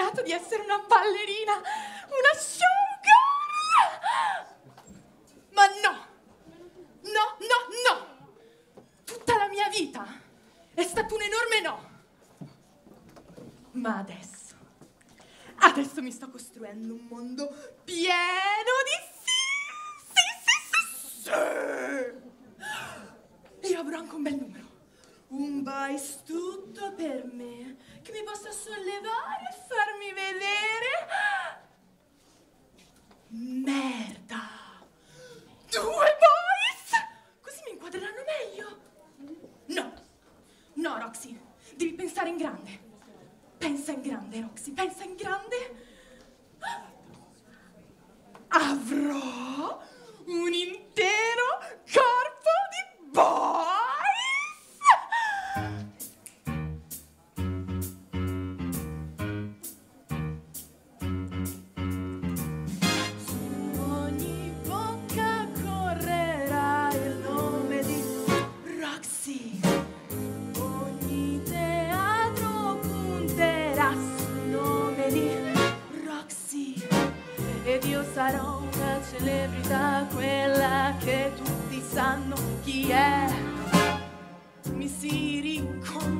sognato di essere una ballerina, una showgirl! Ma no! No, no, no! Tutta la mia vita è stato un enorme no! Ma adesso, adesso mi sto costruendo un mondo pieno di sì, sì, sì, sì, sì! E avrò anche un bel numero. Un boys tutto per me, che mi possa sollevare e farmi vedere. Merda! Due boys! Così mi inquadreranno meglio. No, no, Roxy, devi pensare in grande. Pensa in grande, Roxy, pensa in grande. Avrò un intero Ed io sarò una celebrità, quella che tutti sanno chi è. Mi si riconoscerà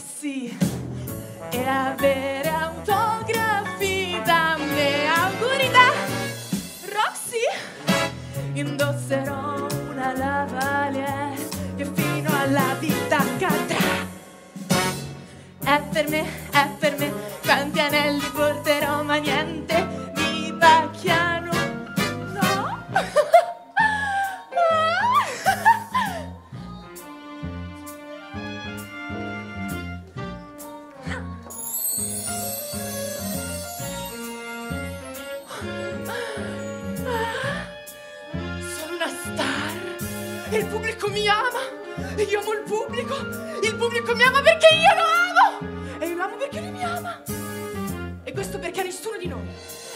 Roxy e avere autografi da me. Auguri da Roxy! Indosserò una lavalier che fino alla vita cadrà. È per me, è per me, quanti anelli porterò, ma niente pubblico mi ama e io amo il pubblico. Il pubblico mi ama perché io lo amo e io lo amo perché lui mi ama. E questo perché nessuno di noi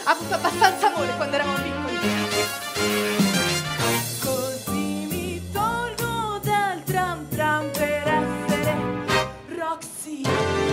ha avuto abbastanza amore quando eravamo piccoli. Così mi tolgo dal tram tram per essere Roxy.